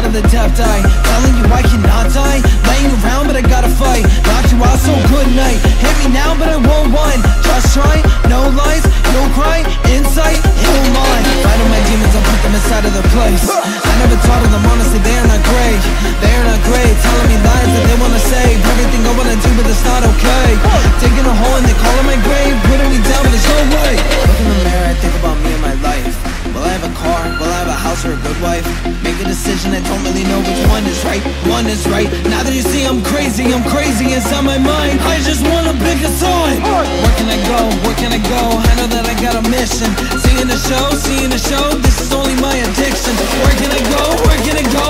of the depth I Telling you I cannot die. Laying around but I A or a good wife? Make a decision, I don't really know which one is right One is right Now that you see I'm crazy, I'm crazy inside my mind I just wanna pick a side Where can I go? Where can I go? I know that I got a mission Seeing the show, seeing the show This is only my addiction Where can I go? Where can I go?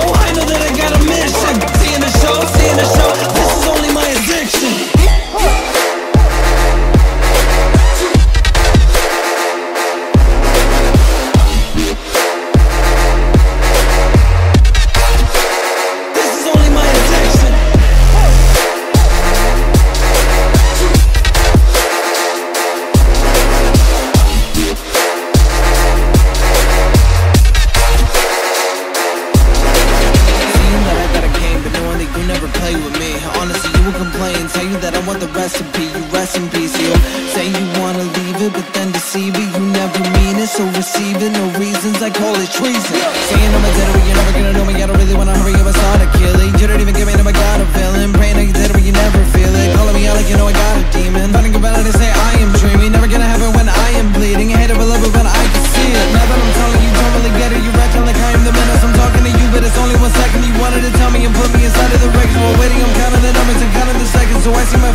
Play with me. Honestly, you will complain, tell you that I want the recipe. You rest in peace, you say you wanna leave it But then deceive it, you never mean it So receive it, no reasons, I call it treason. Saying I'm a dead you're never gonna know me. I don't really wanna hurry up I start a killing. You don't even give me no,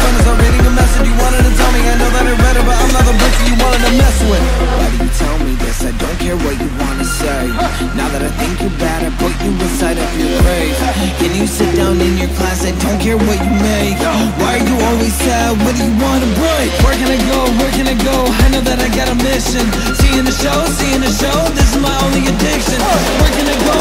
So I see my phone and start reading a message You wanted to tell me, I know that read it But I'm not the bitch you wanted to mess with Why do you tell me this? I don't care what you wanna say Now that I think you're bad, I put you inside of your grave Can you sit down in your class? I don't care what you make Why are you always sad? What do you wanna break? Where can I go? Where can I go? I know that I got a mission Seeing the show, seeing the show This is my only addiction Where can I go?